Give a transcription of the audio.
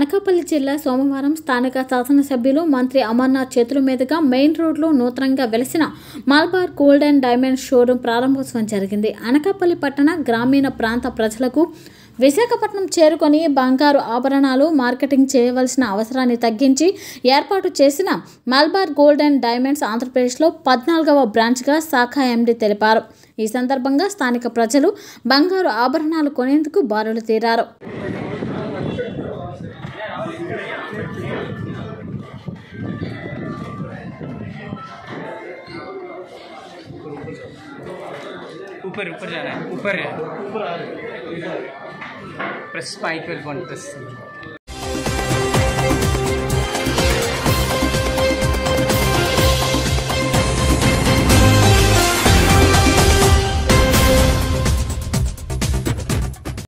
అనకాపల్లి జిల్లా సోమవారం స్థానిక శాసనసభ్యులు మంత్రి అమర్నాథ్ చేతుల మీదుగా మెయిన్ రోడ్లో నూతనంగా వెలిసిన Malabar Gold and Diamond showroom ప్రారంభోత్సవం జరిగింది. అనకాపల్లి పట్టణ గ్రామీణ ప్రాంత ప్రజలకు విశాఖపట్నం చేరుకొని బంగారు ఆభరణాలు మార్కెటింగ్ చేయవలసిన అవసరాన్ని తగ్గించి ఏర్పాటు చేసిన మల్బార్ గోల్డ్ అండ్ డైమండ్స్ ఆంధ్రప్రదేశ్లో పద్నాలుగవ బ్రాంచ్గా శాఖ ఎండీ తెలిపారు. ఈ సందర్భంగా స్థానిక ప్రజలు బంగారు ఆభరణాలు కొనేందుకు బారులు తీరారు. ऊपर ऊपर जाना है ऊपर है प्रेस पे बन प्रेस